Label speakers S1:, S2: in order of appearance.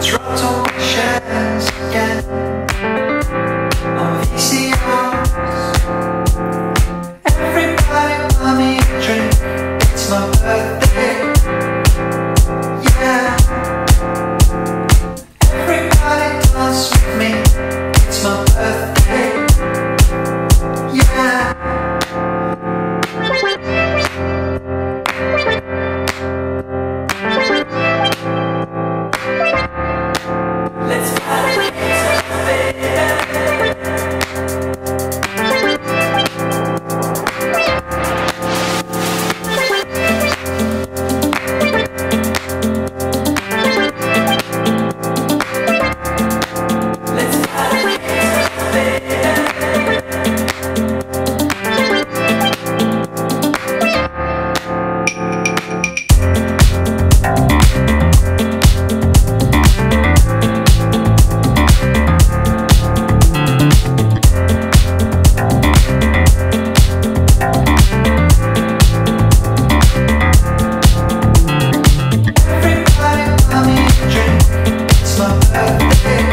S1: I tried to chance again Yeah.